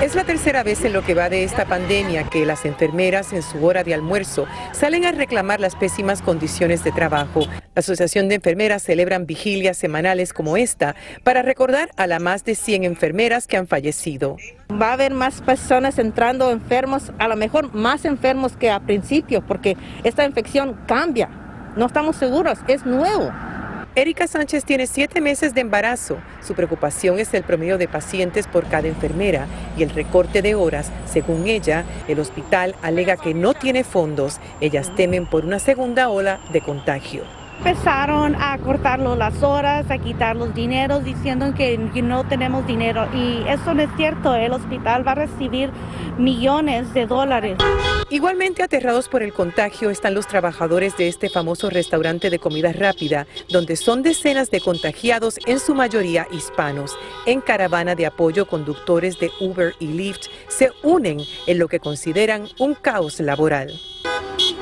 Es la tercera vez en lo que va de esta pandemia que las enfermeras en su hora de almuerzo salen a reclamar las pésimas condiciones de trabajo. La Asociación de Enfermeras celebran vigilias semanales como esta para recordar a las más de 100 enfermeras que han fallecido. Va a haber más personas entrando enfermos, a lo mejor más enfermos que a principio, porque esta infección cambia. No estamos seguros, es nuevo. Erika Sánchez tiene siete meses de embarazo. Su preocupación es el promedio de pacientes por cada enfermera y el recorte de horas. Según ella, el hospital alega que no tiene fondos. Ellas temen por una segunda ola de contagio. Empezaron a cortarlo las horas, a quitar los dineros, diciendo que, no tenemos dinero. Y eso no es cierto. El hospital va a recibir millones de dólares. Igualmente aterrados por el contagio están los trabajadores de este famoso restaurante de comida rápida, donde son decenas de contagiados, en su mayoría hispanos. En caravana de apoyo, conductores de Uber y Lyft se unen en lo que consideran un caos laboral.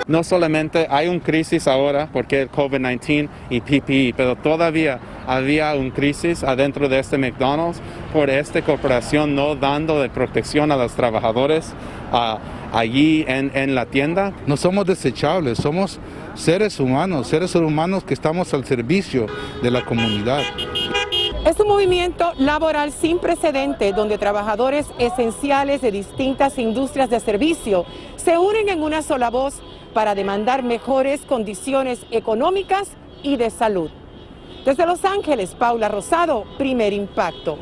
No solamente hay una crisis ahora porque el COVID-19 y PPE, pero todavía había una crisis adentro de este McDonald's por esta corporación no dando de protección a los trabajadores allí en, en la tienda. No somos desechables, somos seres humanos, seres humanos que estamos al servicio de la comunidad. Es un movimiento laboral sin precedente donde trabajadores esenciales de distintas industrias de servicio se unen en una sola voz para demandar mejores condiciones económicas y de salud. Desde Los Ángeles, Paula Rosado, primer impacto.